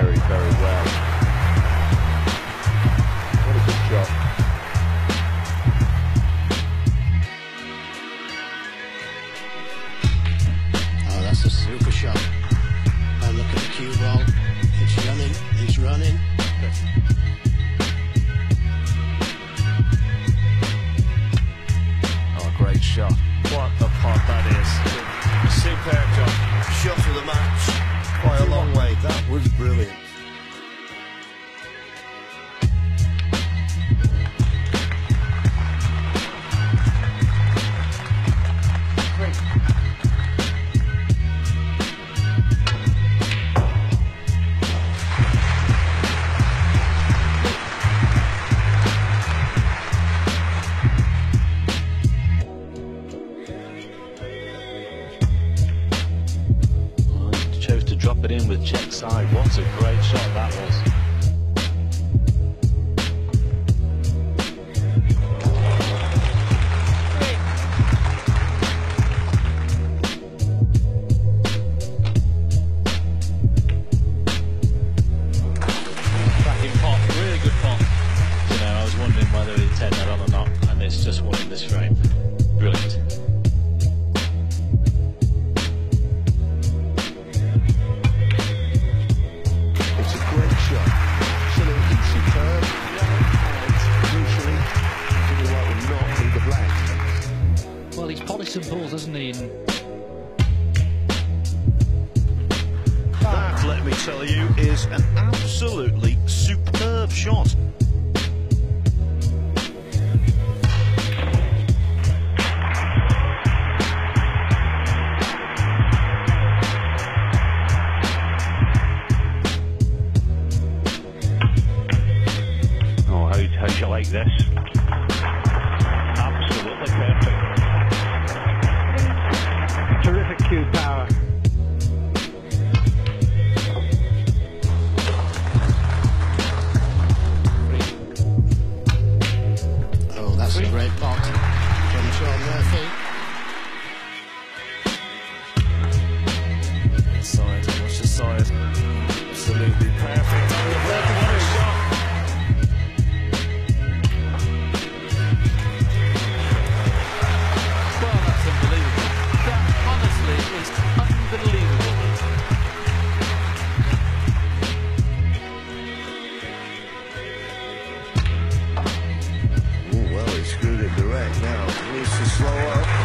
very, very well. What a good shot. Oh, that's a super shot. Czech side. What a great shot that was. Wondering whether he'd that on or not, and it's just one in this frame. Brilliant. Black. Well, he's polished some balls, hasn't he? And That, let me tell you, is an absolutely superb shot. Oh, how how'd you like this? slow up.